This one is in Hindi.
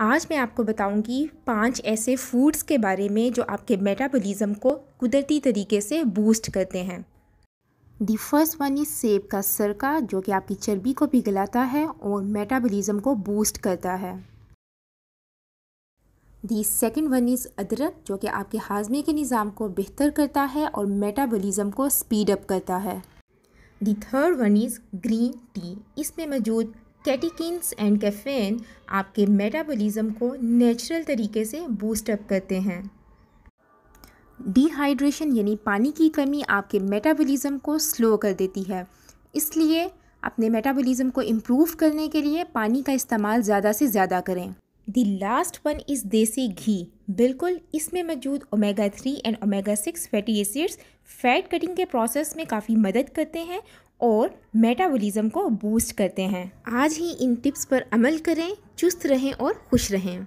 आज मैं आपको बताऊँगी पाँच ऐसे फूड्स के बारे में जो आपके मेटाबॉलिज्म को कुदरती तरीके से बूस्ट करते हैं। दी फ़र्स्ट वन इज़ सेब का सरका, जो कि आपकी चर्बी को पिघलाता है और मेटाबॉलिज्म को बूस्ट करता है। दी सेकेंड वन इज़ अदरक, जो कि आपके हाजमे के निज़ाम को बेहतर करता है और मेटाबॉलिज्म को स्पीड अप करता है। The third one is green tea इसमें मौजूद कैटिकिन्स एंड कैफेन आपके मेटाबॉलिज्म को नेचुरल तरीके से बूस्टअप करते हैं। डिहाइड्रेशन यानी पानी की कमी आपके मेटाबॉलिज्म को स्लो कर देती है। इसलिए अपने मेटाबॉलिज्म को इम्प्रूव करने के लिए पानी का इस्तेमाल ज़्यादा से ज़्यादा करें। दी लास्ट वन इज़ देसी घी। बिल्कुल इसमें मौजूद omega three and omega six fatty acids fat cutting के प्रोसेस में काफ़ी मदद करते हैं और मेटाबॉलिज्म को बूस्ट करते हैं। आज ही इन टिप्स पर अमल करें, चुस्त रहें और खुश रहें।